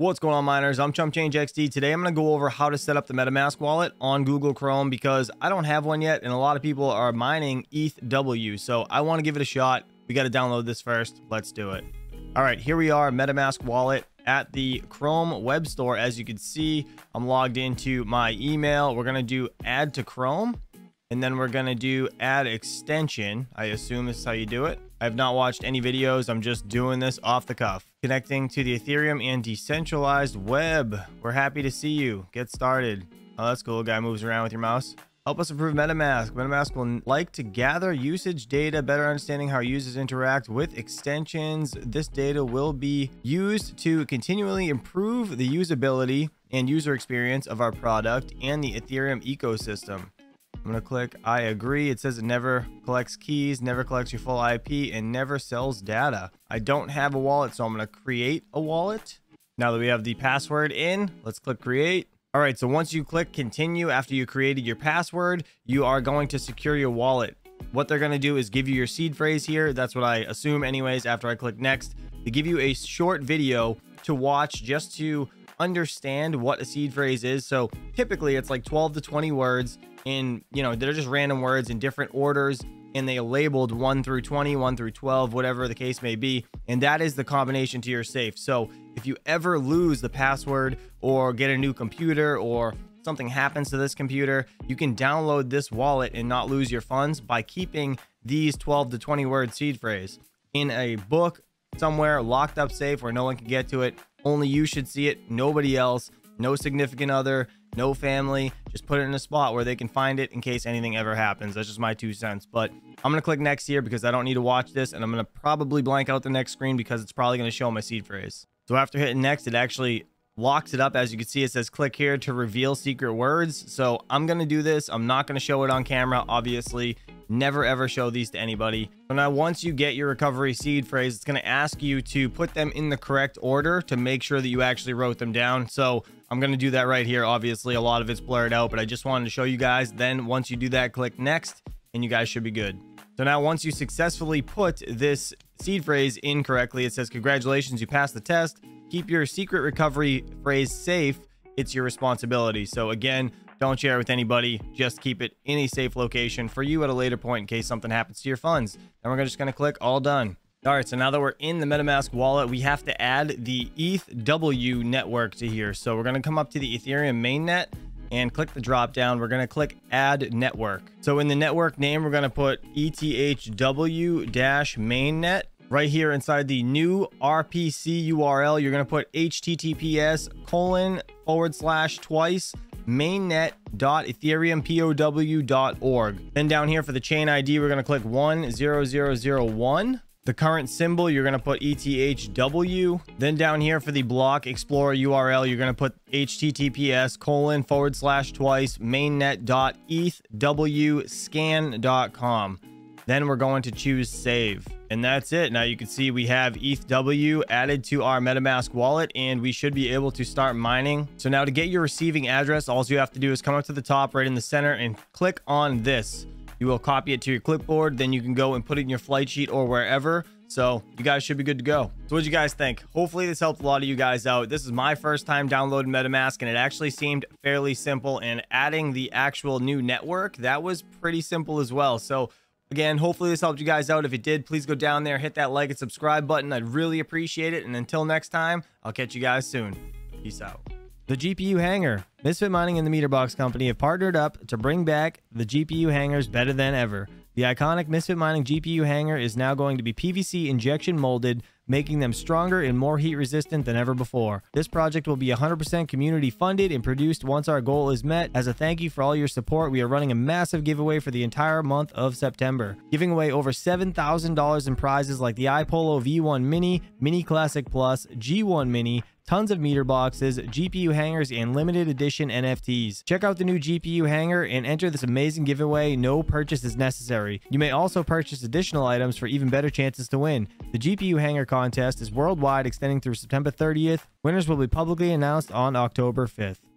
What's going on miners? I'm Chump Change XD. Today I'm going to go over how to set up the MetaMask wallet on Google Chrome because I don't have one yet and a lot of people are mining ETHW. So I want to give it a shot. We got to download this first. Let's do it. All right, here we are, MetaMask wallet at the Chrome web store. As you can see, I'm logged into my email. We're going to do add to Chrome and then we're going to do add extension. I assume this is how you do it. I have not watched any videos. I'm just doing this off the cuff. Connecting to the Ethereum and decentralized web. We're happy to see you. Get started. Oh, that's cool. Guy moves around with your mouse. Help us improve MetaMask. MetaMask will like to gather usage data, better understanding how users interact with extensions. This data will be used to continually improve the usability and user experience of our product and the Ethereum ecosystem. I'm going to click I agree. It says it never collects keys, never collects your full IP, and never sells data. I don't have a wallet, so I'm going to create a wallet. Now that we have the password in, let's click create. All right, so once you click continue after you created your password, you are going to secure your wallet. What they're going to do is give you your seed phrase here. That's what I assume anyways after I click next. They give you a short video to watch just to understand what a seed phrase is. So typically it's like 12 to 20 words in, you know, they're just random words in different orders and they labeled 1 through 20, 1 through 12, whatever the case may be. And that is the combination to your safe. So if you ever lose the password or get a new computer or something happens to this computer, you can download this wallet and not lose your funds by keeping these 12 to 20 word seed phrase in a book somewhere locked up safe where no one can get to it. Only you should see it, nobody else, no significant other, no family. Just put it in a spot where they can find it in case anything ever happens. That's just my two cents. But I'm going to click next here because I don't need to watch this. And I'm going to probably blank out the next screen because it's probably going to show my seed phrase. So after hitting next, it actually locks it up. As you can see, it says click here to reveal secret words. So I'm going to do this. I'm not going to show it on camera, obviously. Never ever show these to anybody. So now once you get your recovery seed phrase, it's going to ask you to put them in the correct order to make sure that you actually wrote them down. So I'm going to do that right here. Obviously, a lot of it's blurred out, but I just wanted to show you guys. Then once you do that, click next and you guys should be good. So now once you successfully put this seed phrase incorrectly, it says, congratulations, you passed the test. Keep your secret recovery phrase safe. It's your responsibility. So again, don't share it with anybody. Just keep it in a safe location for you at a later point in case something happens to your funds. And we're just going to click all done. All right, so now that we're in the MetaMask wallet, we have to add the ETHW network to here. So we're going to come up to the Ethereum mainnet and click the drop down. We're going to click add network. So in the network name, we're going to put ETHW-mainnet. Right here inside the new RPC URL, you're going to put HTTPS colon forward slash twice mainnet.ethereumpow.org. Then down here for the chain ID, we're going to click 10001. The current symbol, you're going to put ETHW. Then down here for the block explorer URL, you're going to put HTTPS colon forward slash twice mainnet.ethwscan.com. Then we're going to choose save. And that's it. Now you can see we have ETHW added to our MetaMask wallet and we should be able to start mining. So now to get your receiving address, all you have to do is come up to the top right in the center and click on this. You will copy it to your clipboard. Then you can go and put it in your flight sheet or wherever. So you guys should be good to go. So what do you guys think? Hopefully this helped a lot of you guys out. This is my first time downloading MetaMask and it actually seemed fairly simple and adding the actual new network, that was pretty simple as well. So Again, hopefully this helped you guys out. If it did, please go down there, hit that like and subscribe button. I'd really appreciate it. And until next time, I'll catch you guys soon. Peace out. The GPU Hanger. Misfit Mining and the Meterbox Company have partnered up to bring back the GPU hangers better than ever. The iconic Misfit Mining GPU hanger is now going to be PVC injection molded making them stronger and more heat resistant than ever before. This project will be 100% community funded and produced once our goal is met. As a thank you for all your support, we are running a massive giveaway for the entire month of September, giving away over $7,000 in prizes like the iPollo V1 Mini, Mini Classic Plus, G1 Mini, tons of meter boxes, GPU hangers, and limited edition NFTs. Check out the new GPU hanger and enter this amazing giveaway. No purchase is necessary. You may also purchase additional items for even better chances to win. The GPU hanger contest is worldwide extending through September 30th. Winners will be publicly announced on October 5th.